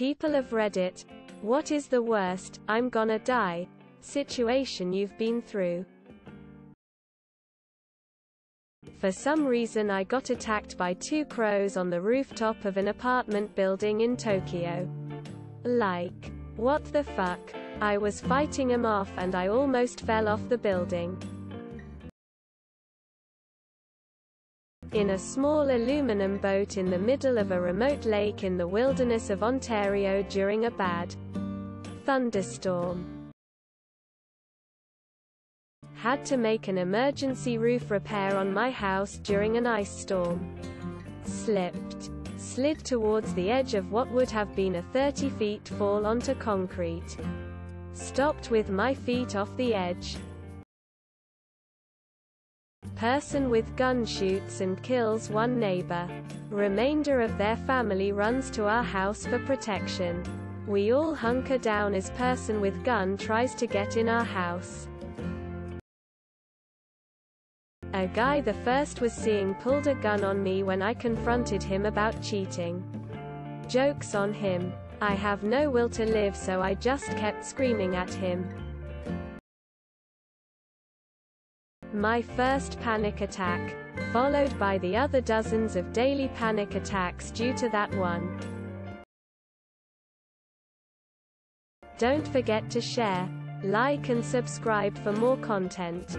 People of Reddit, what is the worst, I'm gonna die, situation you've been through? For some reason I got attacked by two crows on the rooftop of an apartment building in Tokyo. Like. What the fuck? I was fighting them off and I almost fell off the building. In a small aluminum boat in the middle of a remote lake in the wilderness of Ontario during a bad thunderstorm. Had to make an emergency roof repair on my house during an ice storm. Slipped. Slid towards the edge of what would have been a 30 feet fall onto concrete. Stopped with my feet off the edge. Person with gun shoots and kills one neighbor. Remainder of their family runs to our house for protection. We all hunker down as person with gun tries to get in our house. A guy the first was seeing pulled a gun on me when I confronted him about cheating. Jokes on him. I have no will to live so I just kept screaming at him. My first panic attack, followed by the other dozens of daily panic attacks due to that one. Don't forget to share, like and subscribe for more content.